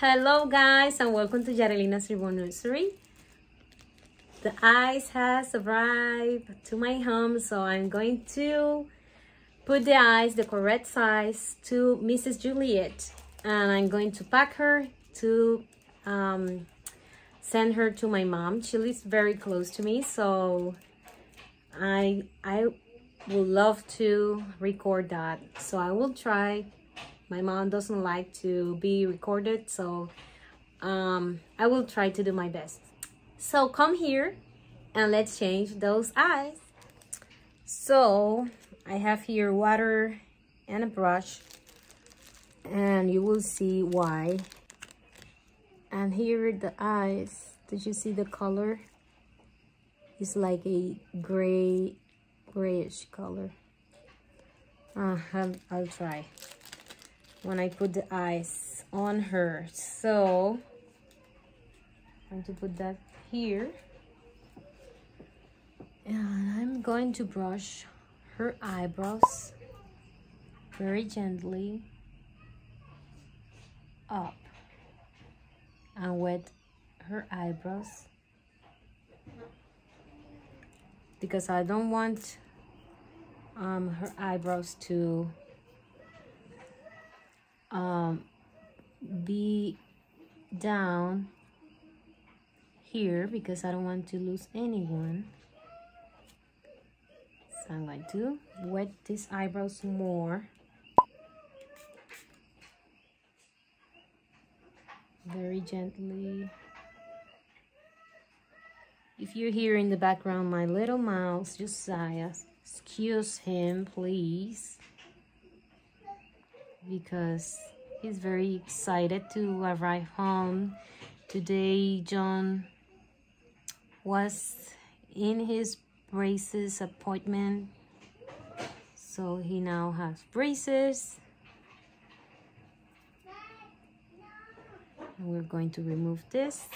Hello guys and welcome to Yarelina's Reborn Nursery. The ice has arrived to my home so I'm going to put the ice the correct size to Mrs. Juliette and I'm going to pack her to um, send her to my mom. She lives very close to me so I, I would love to record that so I will try my mom doesn't like to be recorded so um, I will try to do my best. So come here and let's change those eyes. So I have here water and a brush and you will see why. And here the eyes. Did you see the color? It's like a gray grayish color. Uh, I'll, I'll try when I put the eyes on her. So I'm going to put that here. And I'm going to brush her eyebrows very gently up and wet her eyebrows because I don't want um, her eyebrows to um, be down here because I don't want to lose anyone. So I'm going to wet these eyebrows more. Very gently. If you hear in the background my little mouse, Josiah, excuse him, please because he's very excited to arrive home. Today, John was in his braces appointment. So he now has braces. And we're going to remove this.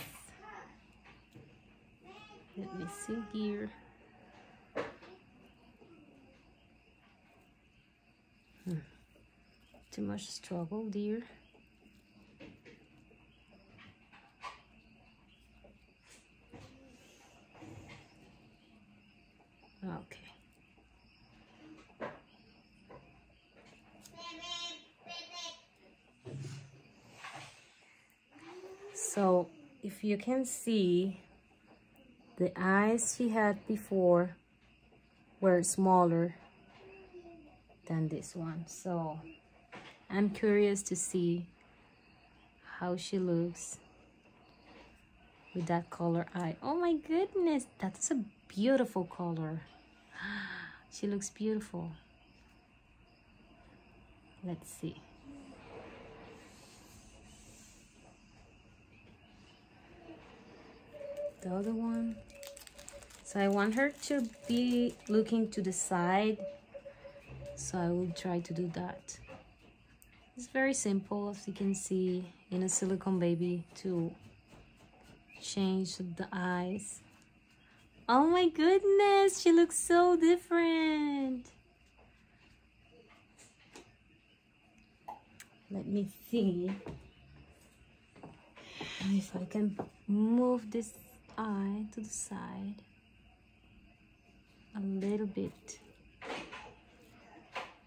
Let me see here. Too much struggle, dear. Okay. So, if you can see, the eyes she had before were smaller than this one. So, I'm curious to see how she looks with that color eye. Oh my goodness, that's a beautiful color. She looks beautiful. Let's see. The other one. So I want her to be looking to the side. So I will try to do that. It's very simple as you can see in a silicone baby to change the eyes. Oh my goodness, she looks so different. Let me see if I can move this eye to the side a little bit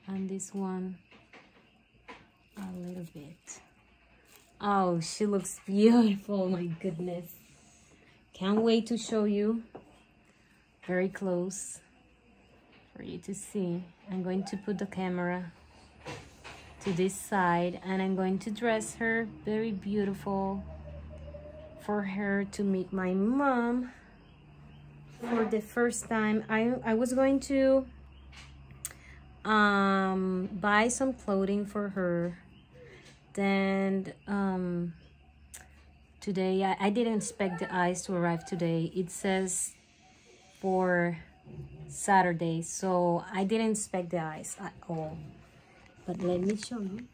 and this one a little bit. Oh she looks beautiful my goodness. Can't wait to show you. Very close for you to see. I'm going to put the camera to this side and I'm going to dress her very beautiful for her to meet my mom. For the first time I, I was going to um, buy some clothing for her. Then um, today I, I didn't expect the eyes to arrive today. It says for Saturday so I didn't expect the eyes at all. But let me show you.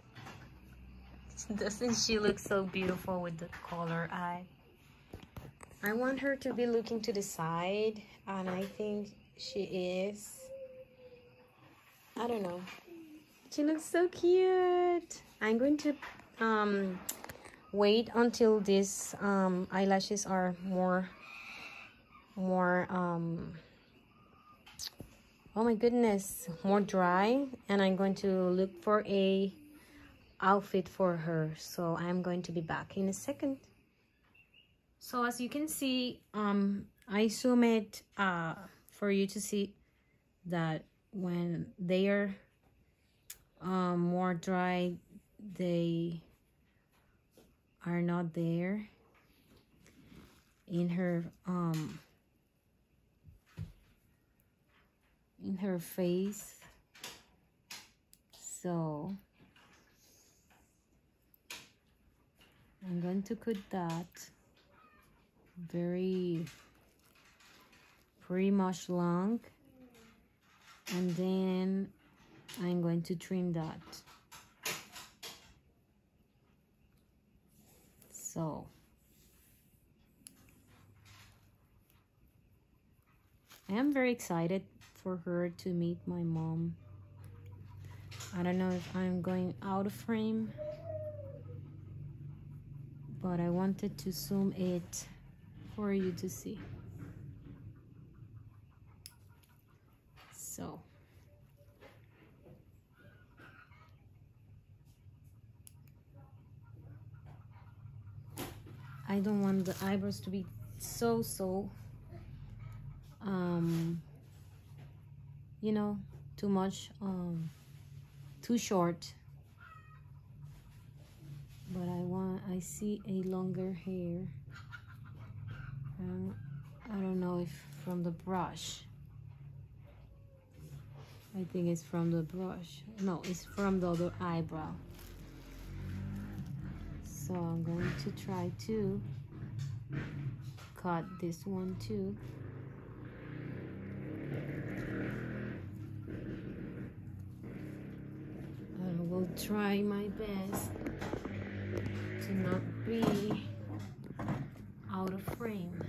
Doesn't she look so beautiful with the color eye? I want her to be looking to the side and I think she is I don't know. She looks so cute. I'm going to um, wait until these um, eyelashes are more more um, oh my goodness more dry. And I'm going to look for a outfit for her. So I'm going to be back in a second. So as you can see um I zoom it uh for you to see that when they are um, more dry they are not there in her um in her face. So I'm going to cut that very pretty much long and then I'm going to trim that so I am very excited for her to meet my mom. I don't know if I'm going out of frame, but I wanted to zoom it for you to see. So. I don't want the eyebrows to be so, so um you know too much um too short. But I want I see a longer hair. Um, I don't know if from the brush I think it's from the brush no it's from the other eyebrow. So I'm going to try to cut this one too. I will try my best to not be out of frame.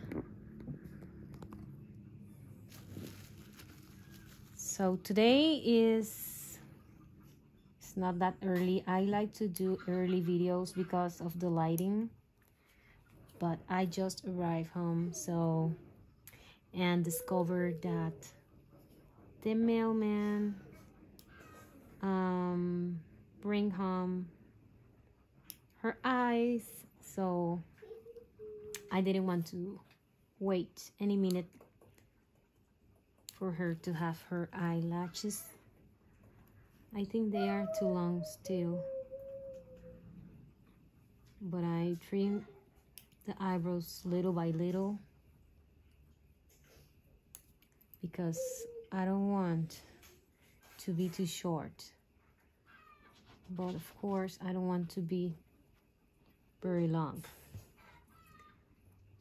So today is it's not that early. I like to do early videos because of the lighting. But I just arrived home so and discovered that the mailman um bring home her eyes so I didn't want to wait any minute for her to have her eyelashes. I think they are too long still. But I trim the eyebrows little by little because I don't want to be too short. But of course I don't want to be very long.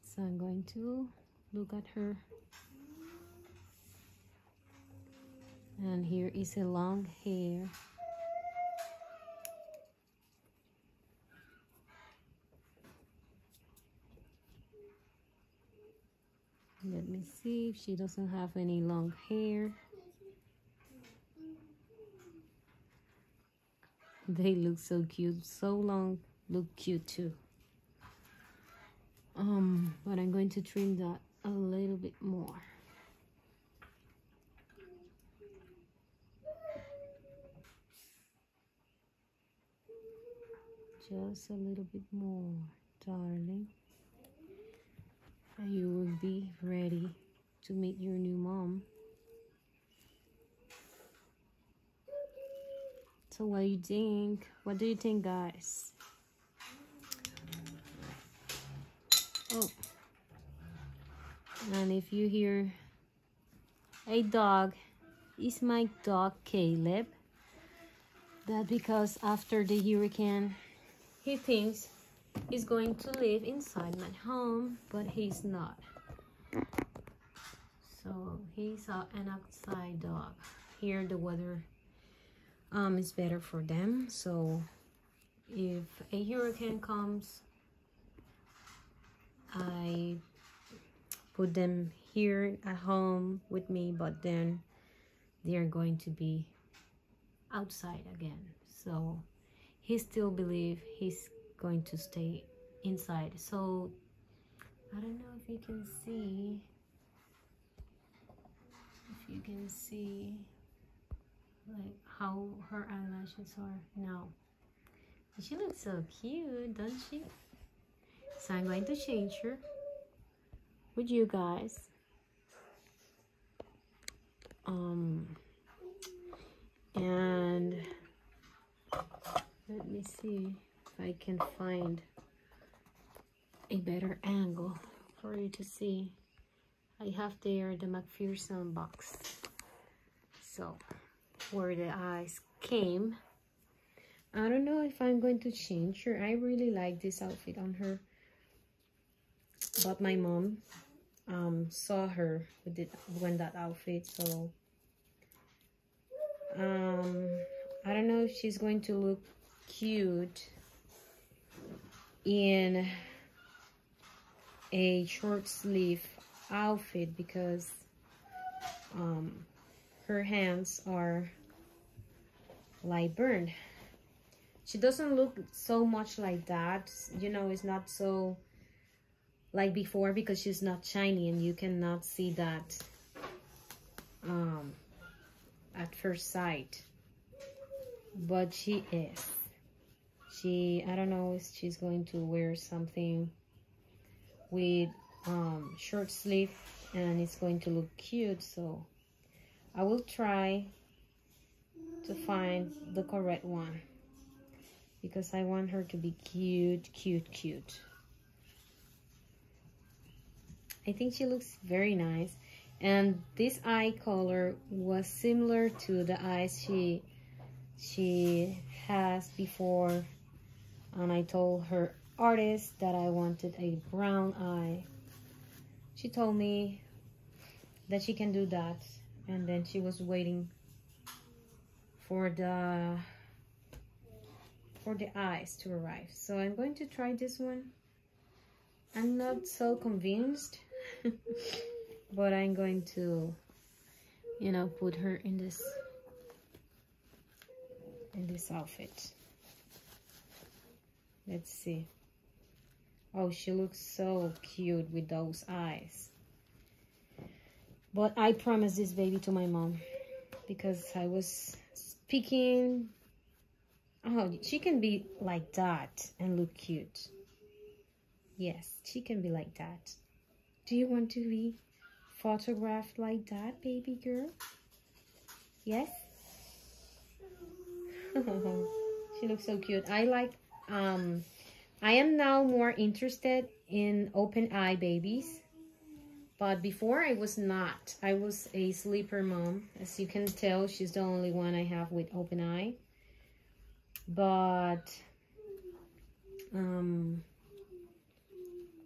So I'm going to look at her and here is a long hair. Let me see if she doesn't have any long hair. They look so cute so long look cute too. Um but i'm going to trim that a little bit more just a little bit more darling and you will be ready to meet your new mom So what do you think? What do you think, guys? Oh. And if you hear a dog, is my dog Caleb. That because after the hurricane, he thinks he's going to live inside my home, but he's not. So he's an outside dog. Here the weather um, is better for them. So if a hurricane comes, I put them here at home with me, but then they are going to be outside again. So he still believe he's going to stay inside. So I don't know if you can see if you can see like how her eyelashes are now. She looks so cute doesn't she? So I'm going to change her with you guys. Um and let me see if I can find a better angle for you to see. I have there the McPherson box. So where the eyes came. I don't know if I'm going to change her. I really like this outfit on her. But my mom um, saw her with it when that outfit so um, I don't know if she's going to look cute in a short sleeve outfit because um, her hands are light burned. She doesn't look so much like that. You know it's not so like before because she's not shiny and you cannot see that um, at first sight. But she is she I don't know if she's going to wear something with um, short sleeve and it's going to look cute. So I will try to find the correct one because I want her to be cute cute cute. I think she looks very nice. And this eye color was similar to the eyes she she has before and I told her artist that I wanted a brown eye. She told me that she can do that. And then she was waiting for the for the eyes to arrive. So I'm going to try this one. I'm not so convinced but I'm going to you know put her in this in this outfit let's see oh she looks so cute with those eyes but I promised this baby to my mom because I was speaking oh she can be like that and look cute yes she can be like that do you want to be photographed like that, baby girl? Yes? she looks so cute. I like, um, I am now more interested in open eye babies. But before I was not. I was a sleeper mom. As you can tell, she's the only one I have with open eye. But um,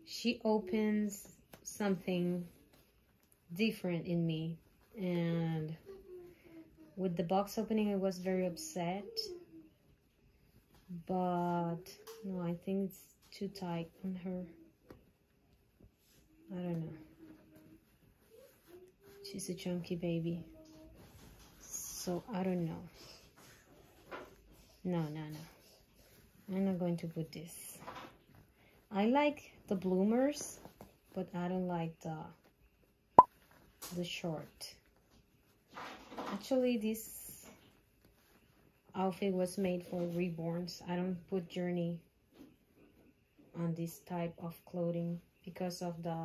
she opens something different in me and with the box opening I was very upset but no I think it's too tight on her. I don't know. She's a chunky baby. So I don't know. No no no. I'm not going to put this. I like the bloomers but I don't like the the short. Actually this outfit was made for reborns. I don't put journey on this type of clothing because of the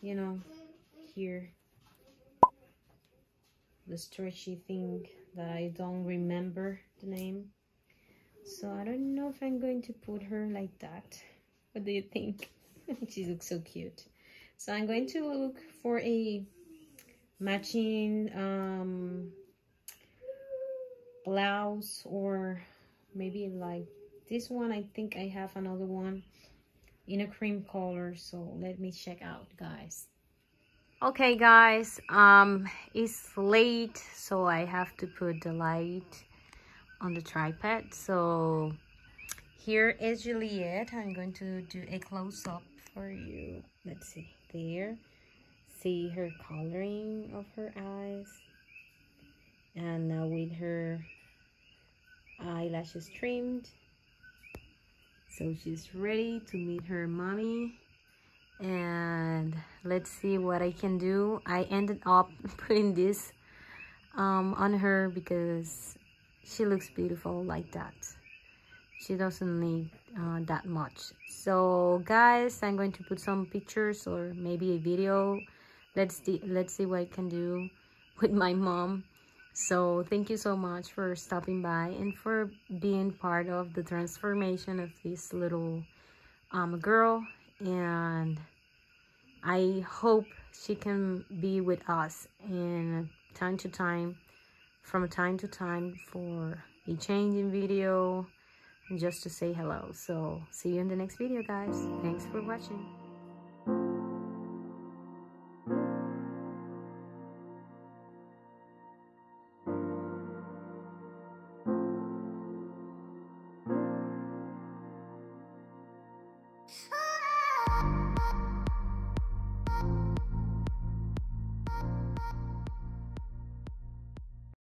you know here. The stretchy thing that I don't remember the name. So I don't know if I'm going to put her like that. What do you think? She looks so cute. So I'm going to look for a matching um, blouse or maybe like this one. I think I have another one in a cream color. So let me check out, guys. Okay, guys, um, it's late, so I have to put the light on the tripod. So here is Juliette. I'm going to do a close-up for you. Let's see there see her coloring of her eyes and now with her eyelashes trimmed. So she's ready to meet her mommy. And let's see what I can do. I ended up putting this um, on her because she looks beautiful like that. She doesn't need uh, that much. So guys I'm going to put some pictures or maybe a video. Let's see let's see what I can do with my mom so thank you so much for stopping by and for being part of the transformation of this little um, girl. And I hope she can be with us in time to time from time to time for a change in video and just to say hello. So see you in the next video guys. Thanks for watching